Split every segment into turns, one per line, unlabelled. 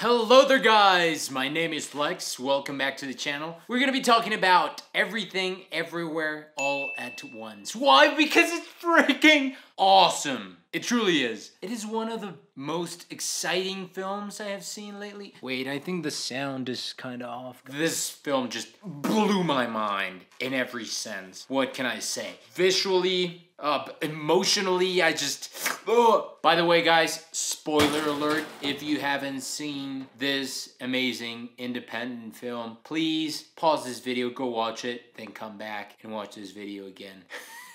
Hello there guys, my name is Lex, welcome back to the channel. We're gonna be talking about everything, everywhere, all at once. Why? Because it's freaking awesome. It truly is. It is one of the most exciting films I have seen lately. Wait, I think the sound is kind of off. This film just blew my mind in every sense. What can I say? Visually, uh, emotionally, I just. Ugh. By the way, guys, spoiler alert if you haven't seen this amazing independent film, please pause this video, go watch it, then come back and watch this video again.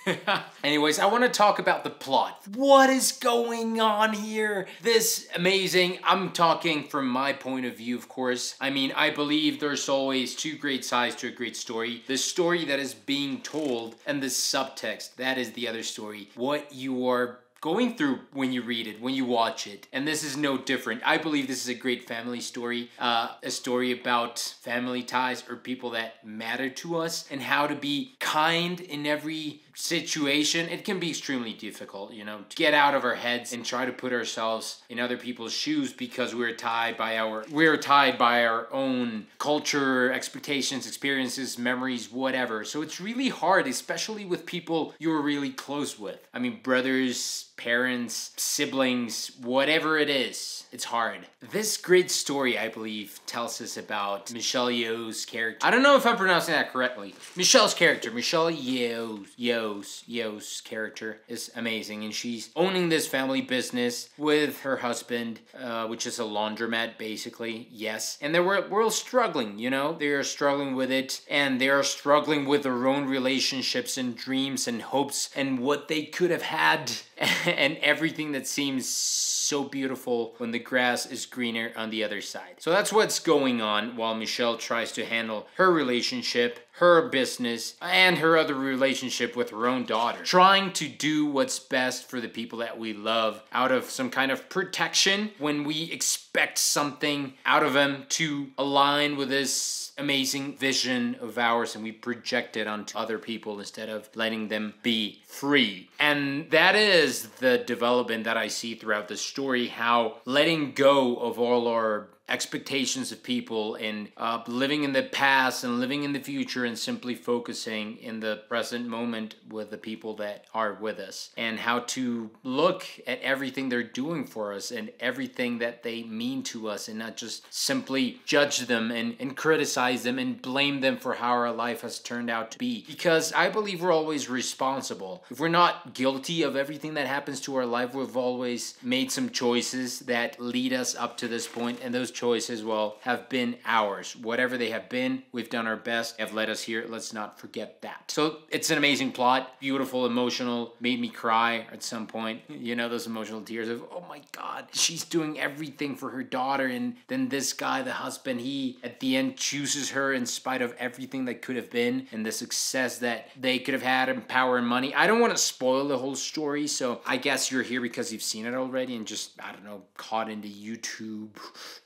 Anyways, I want to talk about the plot. What is going on here? This amazing, I'm talking from my point of view, of course. I mean, I believe there's always two great sides to a great story. The story that is being told and the subtext, that is the other story. What you are going through when you read it, when you watch it. And this is no different. I believe this is a great family story, uh, a story about family ties or people that matter to us and how to be kind in every situation, it can be extremely difficult, you know, to get out of our heads and try to put ourselves in other people's shoes because we're tied by our we're tied by our own culture, expectations, experiences, memories, whatever. So it's really hard, especially with people you're really close with. I mean, brothers, parents, siblings, whatever it is, it's hard. This great story, I believe, tells us about Michelle Yeoh's character. I don't know if I'm pronouncing that correctly. Michelle's character, Michelle Yeoh, Yeoh's, Yeoh's character is amazing, and she's owning this family business with her husband, uh, which is a laundromat, basically. Yes, and they were we're all struggling. You know, they are struggling with it, and they are struggling with their own relationships and dreams and hopes and what they could have had and everything that seems so beautiful when the grass is greener on the other side. So that's what's going on while Michelle tries to handle her relationship her business, and her other relationship with her own daughter. Trying to do what's best for the people that we love out of some kind of protection when we expect something out of them to align with this amazing vision of ours and we project it onto other people instead of letting them be free. And that is the development that I see throughout the story how letting go of all our expectations of people and uh, living in the past and living in the future and simply focusing in the present moment with the people that are with us and how to look at everything they're doing for us and everything that they mean to us and not just simply judge them and, and criticize them and blame them for how our life has turned out to be. Because I believe we're always responsible. If we're not guilty of everything that happens to our life we've always made some choices that lead us up to this point and those choices, well, have been ours. Whatever they have been, we've done our best, have led us here. Let's not forget that. So it's an amazing plot, beautiful, emotional, made me cry at some point. You know, those emotional tears of, oh my God, she's doing everything for her daughter. And then this guy, the husband, he at the end chooses her in spite of everything that could have been and the success that they could have had and power and money. I don't want to spoil the whole story, so I guess you're here because you've seen it already and just, I don't know, caught into YouTube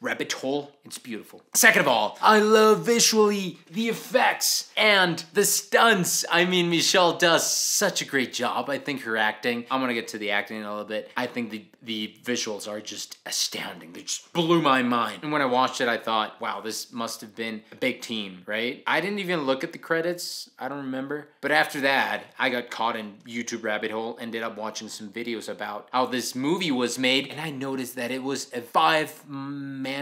rabbit hole. It's beautiful. Second of all, I love visually the effects and the stunts. I mean, Michelle does such a great job. I think her acting, I'm gonna get to the acting in a little bit. I think the, the visuals are just astounding. They just blew my mind. And when I watched it, I thought, wow, this must have been a big team, right? I didn't even look at the credits. I don't remember. But after that, I got caught in YouTube rabbit hole, ended up watching some videos about how this movie was made, and I noticed that it was a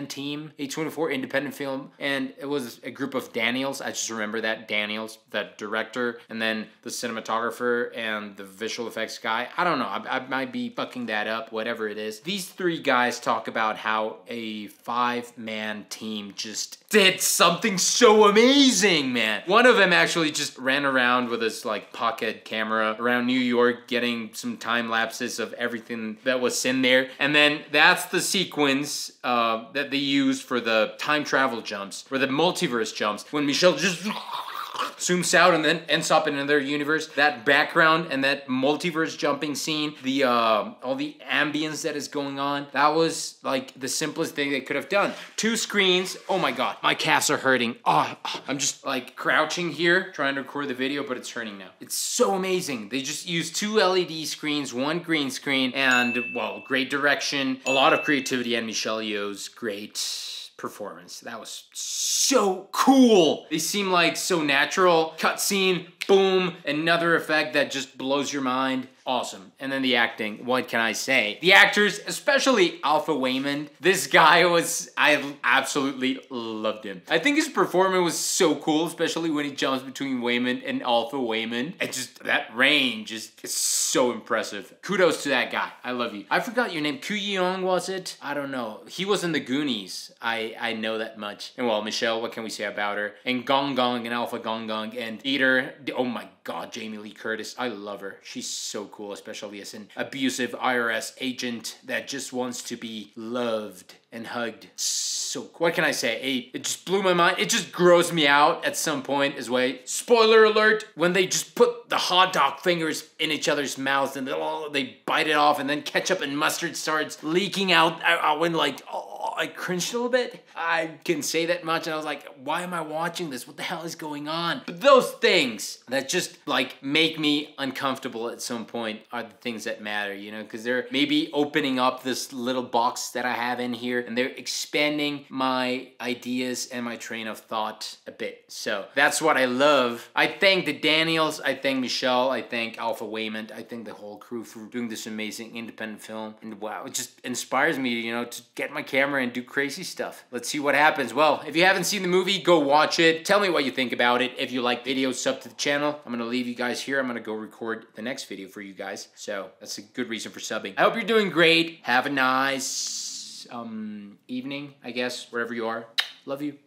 team, A24 independent film, and it was a group of Daniels. I just remember that Daniels, that director, and then the cinematographer and the visual effects guy. I don't know. I, I might be fucking that up, whatever it is. These three guys talk about how a five man team just did something so amazing, man. One of them actually just ran around with his like pocket camera around New York, getting some time lapses of everything that was in there. And then that's the sequence uh, that they used for the time travel jumps, for the multiverse jumps, when Michelle just zooms out and then ends up in another universe. That background and that multiverse jumping scene, the uh, all the ambience that is going on, that was like the simplest thing they could have done. Two screens. Oh my god, my calves are hurting. Oh, I'm just like crouching here trying to record the video, but it's hurting now. It's so amazing. They just used two LED screens, one green screen, and well, great direction, a lot of creativity, and Michelle Yeoh's great performance. That was so cool. They seem like so natural. Cutscene, boom, another effect that just blows your mind awesome. And then the acting, what can I say? The actors, especially Alpha Waymond, this guy was, I absolutely loved him. I think his performance was so cool, especially when he jumps between Waymond and Alpha Waymond. And just that range is, is so impressive. Kudos to that guy. I love you. I forgot your name. Ku Young was it? I don't know. He was in the Goonies. I, I know that much. And well, Michelle, what can we say about her? And Gong Gong and Alpha Gong Gong and Eater. Oh my god, Jamie Lee Curtis. I love her. She's so cool, especially as an abusive IRS agent that just wants to be loved and hugged. So, what can I say? It just blew my mind. It just grows me out at some point as well. Spoiler alert, when they just put the hot dog fingers in each other's mouths and they oh, bite it off and then ketchup and mustard starts leaking out. I, I went like, oh, I cringed a little bit. I can say that much. And I was like, why am I watching this? What the hell is going on? But those things that just like make me uncomfortable at some point are the things that matter, you know, because they're maybe opening up this little box that I have in here and they're expanding my ideas and my train of thought a bit. So that's what I love. I thank the Daniels, I thank Michelle, I thank Alpha Waymond, I thank the whole crew for doing this amazing independent film. And wow, it just inspires me, you know, to get my camera and do crazy stuff. Let's see what happens. Well, if you haven't seen the movie, go watch it. Tell me what you think about it. If you like videos, sub to the channel. I'm gonna leave you guys here. I'm gonna go record the next video for you guys. So that's a good reason for subbing. I hope you're doing great. Have a nice um, evening, I guess, wherever you are. Love you.